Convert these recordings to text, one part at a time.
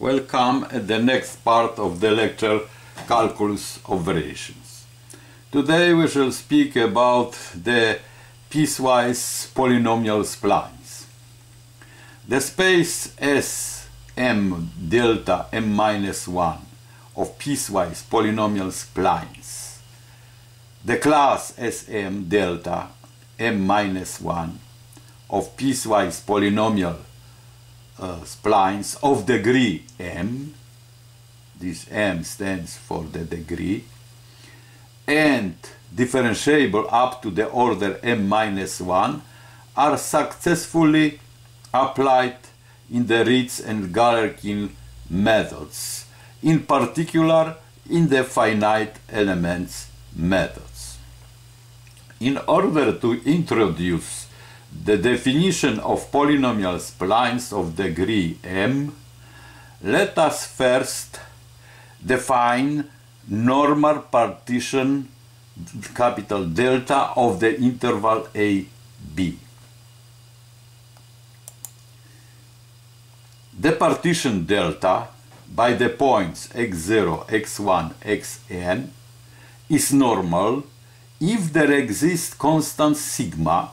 Welcome at the next part of the lecture Calculus of Variations. Today we shall speak about the piecewise polynomial splines. The space S m delta m minus 1 of piecewise polynomial splines. The class Sm delta m minus 1 of piecewise polynomial uh, splines of degree m, this m stands for the degree, and differentiable up to the order m minus 1 are successfully applied in the Ritz and Galerkin methods, in particular in the finite elements methods. In order to introduce the definition of polynomial splines of degree m, let us first define normal partition capital delta of the interval a b. The partition delta by the points x0, x1, xn is normal if there exists constant sigma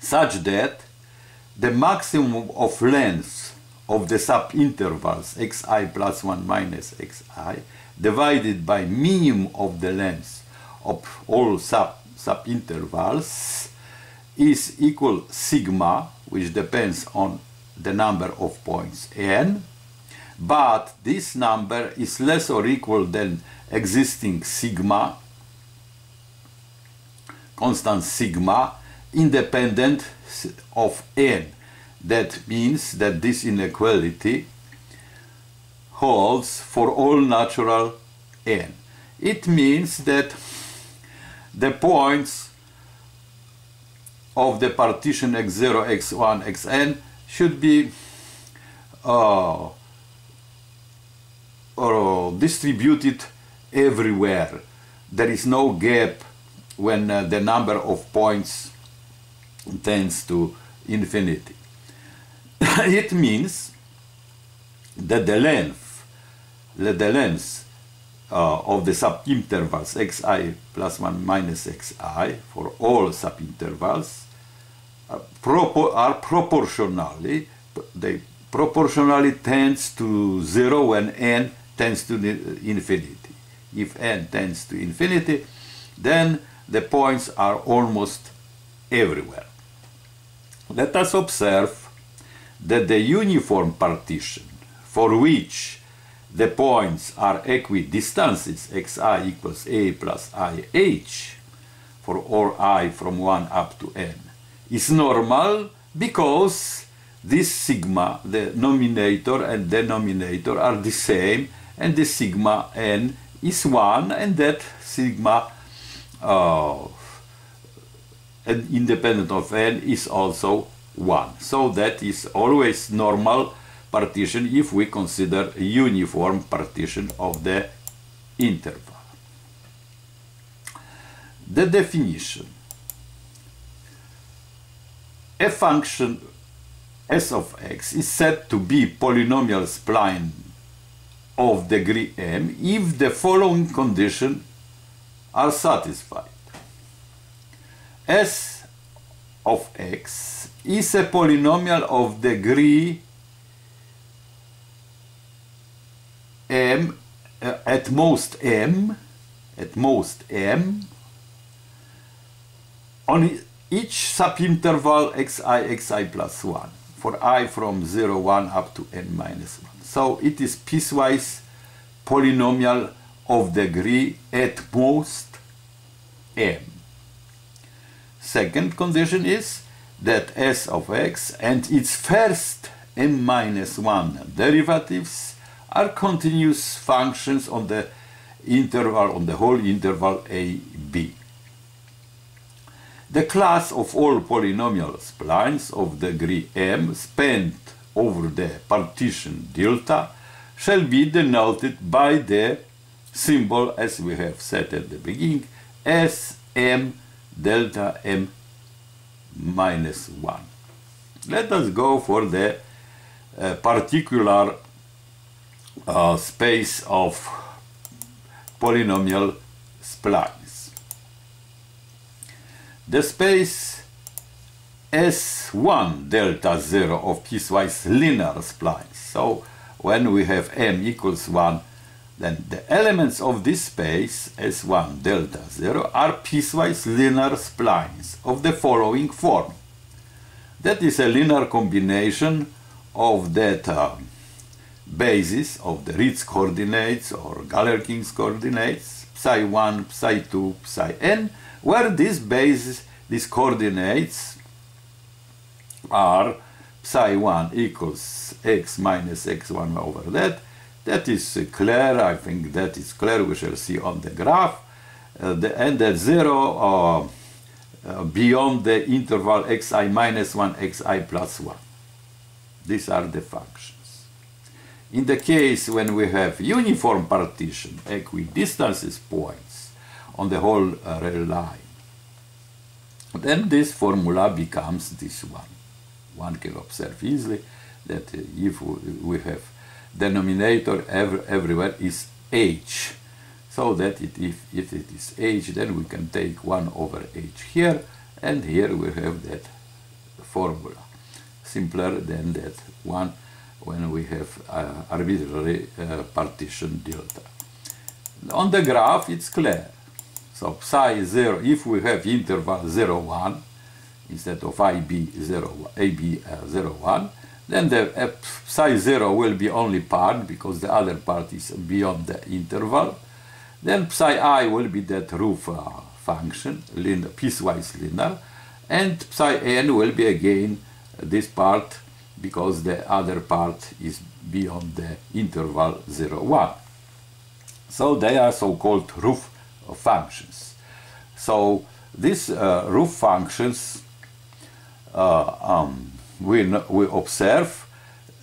such that the maximum of length of the subintervals xi plus 1 minus xi divided by minimum of the length of all sub subintervals is equal sigma which depends on the number of points n but this number is less or equal than existing sigma constant sigma independent of n. That means that this inequality holds for all natural n. It means that the points of the partition x0, x1, xn should be uh, uh, distributed everywhere. There is no gap when uh, the number of points tends to infinity. it means that the length, the length uh, of the subintervals xi plus 1 minus xi for all subintervals uh, are proportionally, they proportionally tends to 0 when n tends to infinity. If n tends to infinity, then the points are almost everywhere. Let us observe that the uniform partition for which the points are equidistances xi equals a plus ih for all i from 1 up to n is normal because this sigma, the nominator and denominator are the same and the sigma n is 1 and that sigma uh, and independent of n is also 1. So that is always normal partition if we consider a uniform partition of the interval. The definition. A function s of x is said to be polynomial spline of degree m if the following conditions are satisfied s of x is a polynomial of degree m uh, at most m at most m. On each subinterval xi xi plus 1 for i from 0 1 up to n minus 1 so it is piecewise polynomial of degree at most m Second condition is that s of x and its first m minus 1 derivatives are continuous functions on the interval, on the whole interval a, b. The class of all polynomial splines of degree m spanned over the partition delta shall be denoted by the symbol as we have said at the beginning S M m delta m minus 1. Let us go for the a particular uh, space of polynomial splines. The space S1 delta 0 of piecewise linear splines. So when we have m equals 1, then the elements of this space S1 delta 0 are piecewise linear splines of the following form. That is a linear combination of that uh, basis of the Ritz coordinates or Galerkin's coordinates, psi 1, psi 2, psi n, where this basis, these coordinates are psi 1 equals x minus x1 over that. That is clear, I think that is clear, we shall see on the graph. Uh, the, end at 0 uh, uh, beyond the interval xi minus 1, xi plus 1. These are the functions. In the case when we have uniform partition, equidistances points on the whole uh, line, then this formula becomes this one. One can observe easily that uh, if we have denominator every, everywhere is h, so that it, if, if it is h, then we can take 1 over h here, and here we have that formula simpler than that one when we have uh, arbitrary uh, partition delta. On the graph it's clear. So psi 0, if we have interval 0, 1, instead of IB 0, AB uh, 0, 1, then the uh, psi 0 will be only part because the other part is beyond the interval. Then psi i will be that roof uh, function, piecewise linear, and psi n will be again this part because the other part is beyond the interval 0, 1. So they are so-called roof functions. So these uh, roof functions, uh, um, we, we observe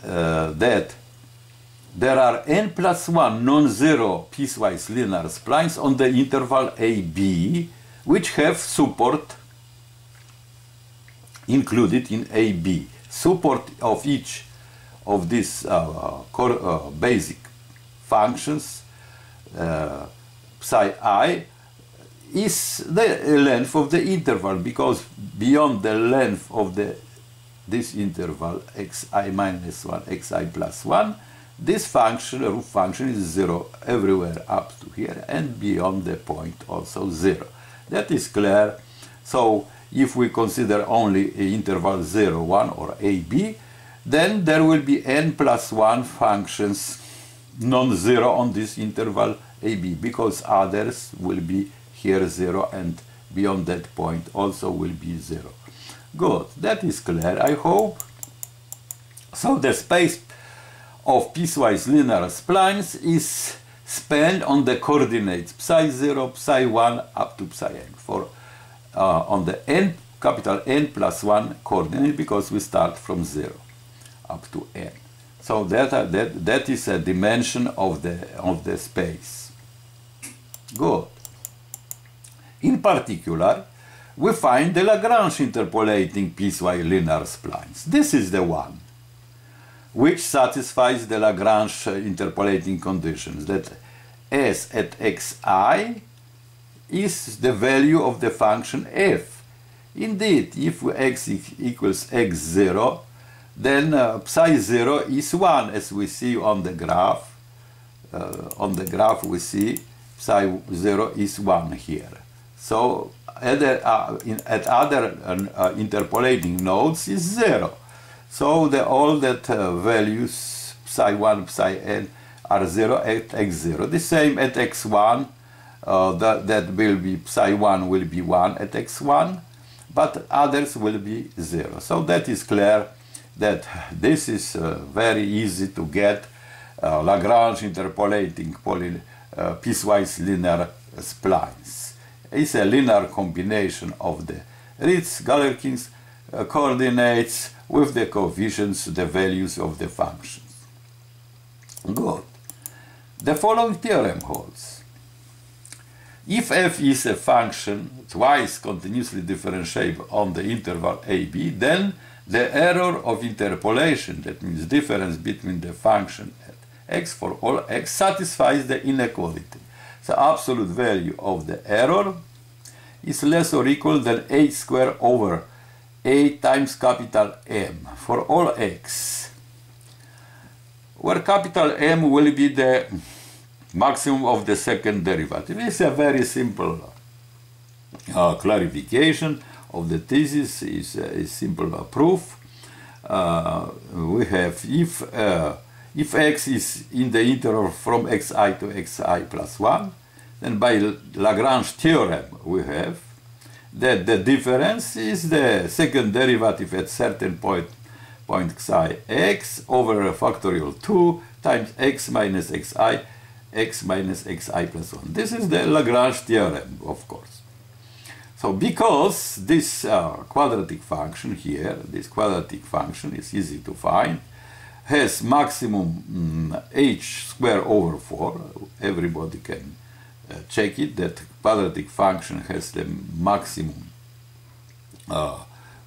uh, that there are n plus 1 non-zero piecewise linear splines on the interval AB which have support included in AB. Support of each of these uh, core, uh, basic functions, uh, psi i, is the length of the interval because beyond the length of the this interval xi minus 1, xi plus 1, this function, roof function is 0 everywhere up to here and beyond the point also 0. That is clear. So if we consider only interval 0, 1 or AB, then there will be n plus 1 functions non-zero on this interval AB because others will be here 0 and beyond that point also will be 0. Good, that is clear, I hope. So the space of piecewise linear splines is spanned on the coordinates psi 0, psi 1 up to psi n for uh, on the n capital N plus 1 coordinate because we start from 0 up to n. So that, uh, that, that is a dimension of the, of the space. Good. In particular, we find the Lagrange interpolating piecewise linear splines. This is the one which satisfies the Lagrange interpolating conditions that s at xi is the value of the function f. Indeed, if x equals x0, then uh, psi 0 is 1, as we see on the graph. Uh, on the graph we see psi 0 is 1 here. So at, uh, in, at other uh, interpolating nodes is 0. So the, all that uh, values psi 1, psi n are 0 at x0. The same at x1 uh, that, that will be psi 1 will be 1 at x1 but others will be 0 so that is clear that this is uh, very easy to get uh, Lagrange interpolating poly, uh, piecewise linear splines it's a linear combination of the Ritz Galerkin's uh, coordinates with the coefficients the values of the functions. Good. The following theorem holds. If f is a function twice continuously differentiable on the interval ab, then the error of interpolation, that means difference between the function at x for all x, satisfies the inequality. The absolute value of the error is less or equal than a squared over a times capital M for all x, where capital M will be the maximum of the second derivative. It's a very simple uh, clarification of the thesis, it's a simple proof. Uh, we have if uh, if x is in the interval from xi to xi plus 1, then by Lagrange theorem we have that the difference is the second derivative at certain point point xi x over factorial 2 times x minus xi x minus xi plus 1. This is the Lagrange theorem, of course. So because this uh, quadratic function here, this quadratic function is easy to find, has maximum mm, h square over 4, everybody can uh, check it, that quadratic function has the maximum uh,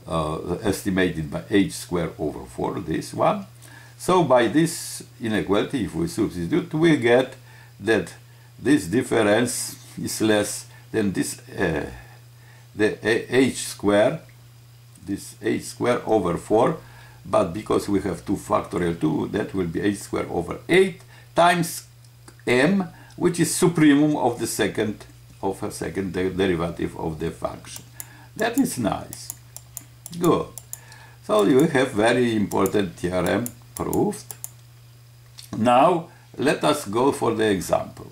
uh, estimated by h square over 4, this one. So by this inequality, if we substitute, we get that this difference is less than this uh, the h square this h square over 4 but because we have 2 factorial 2 that will be h square over 8 times m which is supremum of the second of a second de derivative of the function. That is nice. Good. So you have very important theorem proved. Now let us go for the example.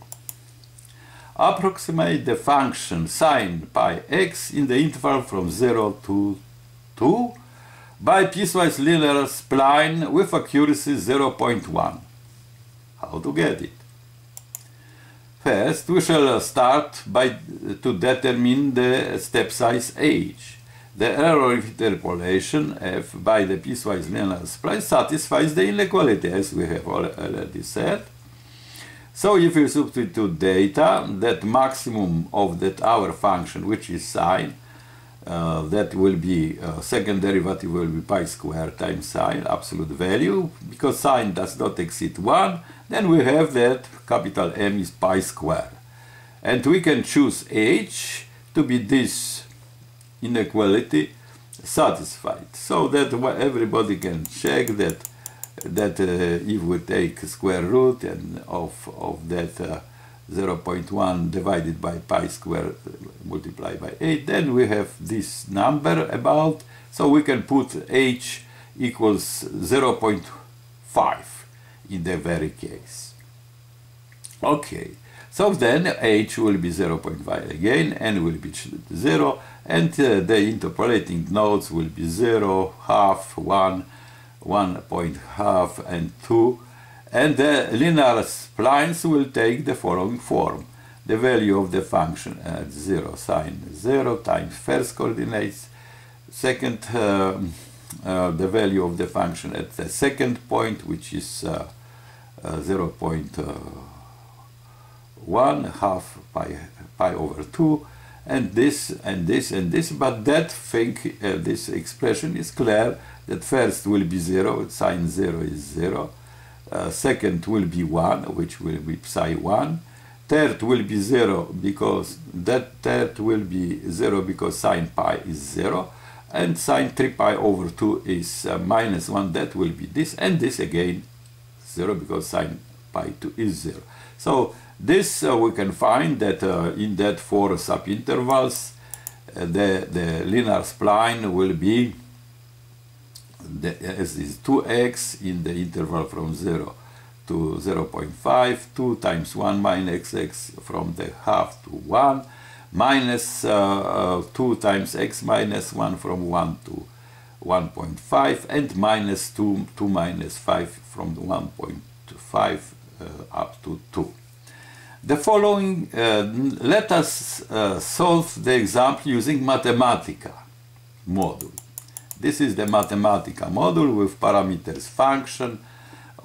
Approximate the function sine pi x in the interval from 0 to 2 by piecewise linear spline with accuracy 0.1. How to get it? First, we shall start by to determine the step size h. The error of interpolation f by the piecewise linear spline satisfies the inequality, as we have already said. So if you substitute data, that maximum of that our function, which is sine, uh, that will be uh, second derivative will be pi square times sine, absolute value, because sine does not exceed 1, then we have that capital M is pi square. And we can choose h to be this inequality satisfied, so that everybody can check that that uh, if we take square root and of, of that uh, 0.1 divided by pi square multiplied by 8, then we have this number about, so we can put h equals 0.5 in the very case. Okay, so then h will be 0.5 again, n will be 0, and uh, the interpolating nodes will be 0, half, 1, 1 point half and 2 and the linear splines will take the following form. The value of the function at 0 sine 0 times first coordinates, second uh, uh, the value of the function at the second point which is uh, uh 0 0.1 half pi, pi over 2 and this and this and this. But that thing uh, this expression is clear that first will be 0 sine 0 is 0 uh, second will be 1 which will be psi 1 third will be 0 because that third will be 0 because sine pi is 0 and sine 3 pi over 2 is uh, minus 1 that will be this. And this again 0 because sine pi 2 is 0 so this uh, we can find that uh, in that four subintervals uh, the, the linear spline will be the, as is 2x in the interval from 0 to 0 0.5, 2 times 1 minus x from the half to 1, minus, uh, 2 times x minus 1 from 1 to 1.5, and minus 2, 2 minus 5 from 1.5 uh, up to 2. The following, uh, let us uh, solve the example using Mathematica module. This is the Mathematica module with parameters function,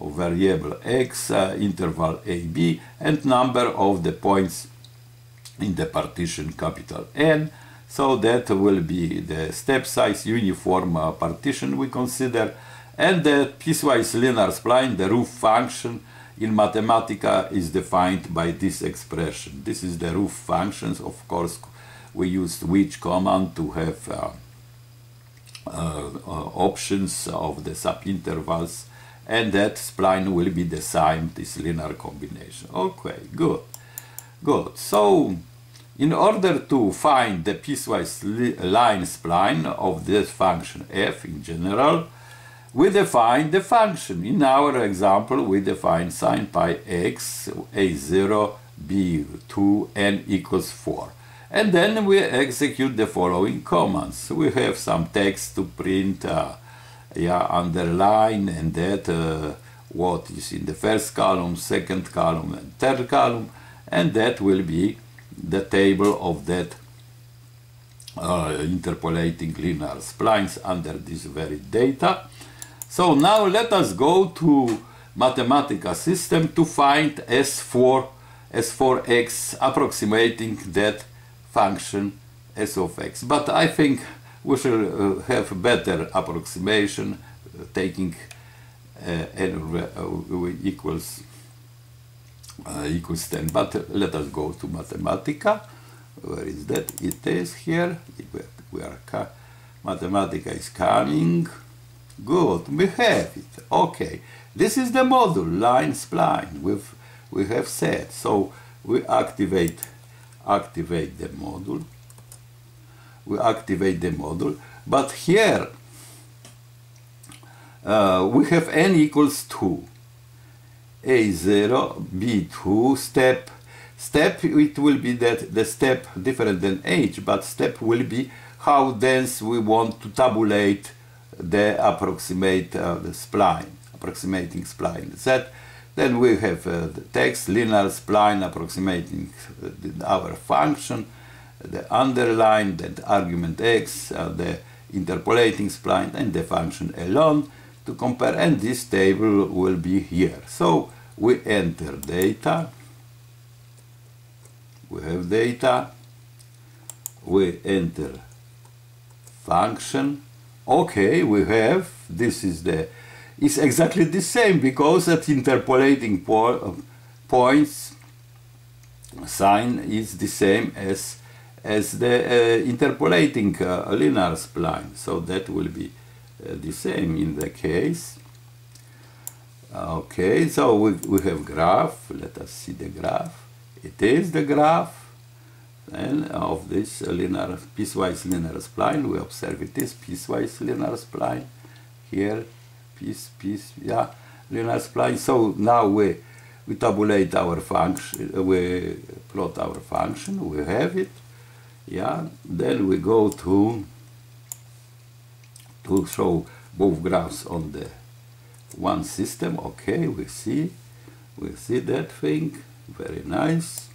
variable x, uh, interval ab, and number of the points in the partition capital N. So that will be the step size uniform uh, partition we consider. And the piecewise linear spline, the roof function in Mathematica is defined by this expression. This is the roof functions. Of course, we used which command to have uh, Uh, uh, options of the subintervals and that spline will be the same this linear combination. Okay, good. Good. So in order to find the piecewise line spline of this function f in general, we define the function. In our example, we define sine pi x a0 b2 n equals 4. And then we execute the following commands. We have some text to print, uh, yeah, underline and that uh, what is in the first column, second column and third column and that will be the table of that uh, interpolating linear splines under this very data. So now let us go to Mathematica system to find S4, S4x approximating that function S of x. But I think we shall uh, have a better approximation uh, taking uh, n uh, equals uh, equals 10. But let us go to Mathematica. Where is that? It is here. We are Mathematica is coming. Good, we have it. Okay, this is the module line spline with we have set. So we activate activate the module. We activate the module, but here uh, we have n equals 2 a0 b2 step. Step it will be that the step different than h but step will be how dense we want to tabulate the approximate uh, the spline approximating spline. Z then we have uh, the text linear spline approximating uh, our function. The underline the argument x uh, the interpolating spline and the function alone. To compare and this table will be here. So we enter data, we have data, we enter function, okay, we have, this is the, it's exactly the same because at interpolating po points sine is the same as as the uh, interpolating uh, linear spline so that will be uh, the same in the case. Okay, so we, we have graph. Let us see the graph. It is the graph and of this linear piecewise linear spline. We observe it is piecewise linear spline here. Piece, peace, yeah, linear spline. So now we we tabulate our function. We plot our function. We have it. Yeah. Then we go to to show both graphs on the one system. Okay, we see, we see that thing, very nice.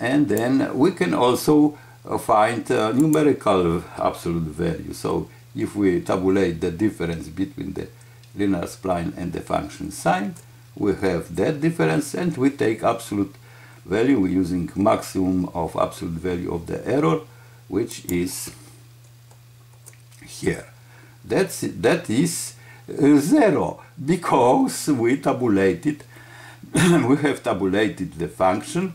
And then we can also uh, find uh, numerical absolute value. So if we tabulate the difference between the linear spline and the function sine, we have that difference and we take absolute value using maximum of absolute value of the error, which is here. That's, that is uh, zero because we tabulated, we have tabulated the function,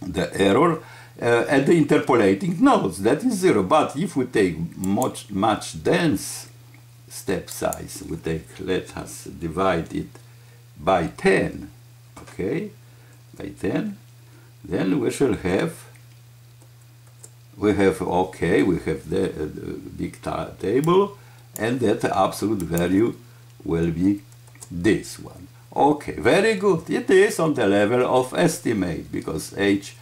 the error, uh, at the interpolating nodes. That is zero. But if we take much, much dense step size, we take, let us divide it by 10, okay, by 10, then we shall have we have okay we have the, uh, the big table and that absolute value will be this one. Okay very good. It is on the level of estimate because h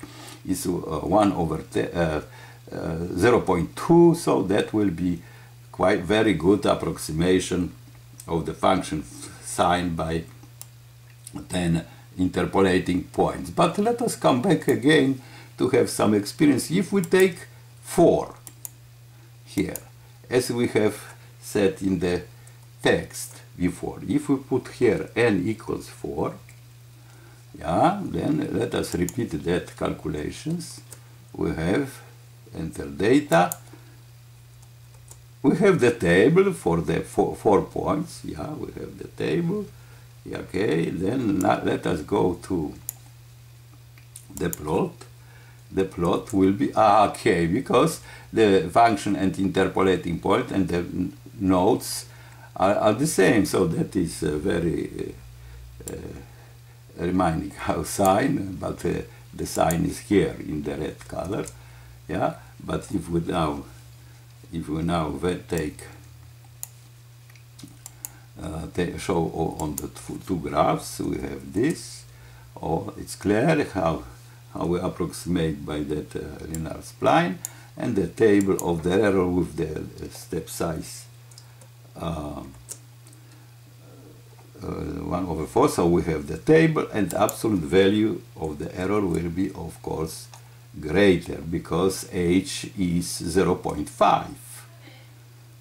is uh, 1 over uh, uh 0.2 so that will be quite very good approximation of the function sine by 10 interpolating points but let us come back again to have some experience. If we take 4 here, as we have said in the text before, if we put here n equals 4, yeah, then let us repeat that calculations. We have enter data. We have the table for the four, four points. Yeah, we have the table. Yeah, okay, then let us go to the plot. The plot will be ah, okay because the function and interpolating point and the nodes are, are the same. So that is uh, very uh, uh, reminding how sine, but uh, the sine is here in the red color. Yeah, but if we now if we now take uh, show on the two graphs, we have this. Oh, it's clear how how we approximate by that uh, linear spline and the table of the error with the step size uh, uh, 1 over 4 so we have the table and the absolute value of the error will be of course greater because h is 0.5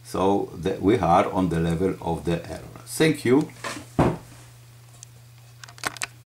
so that we are on the level of the error. Thank you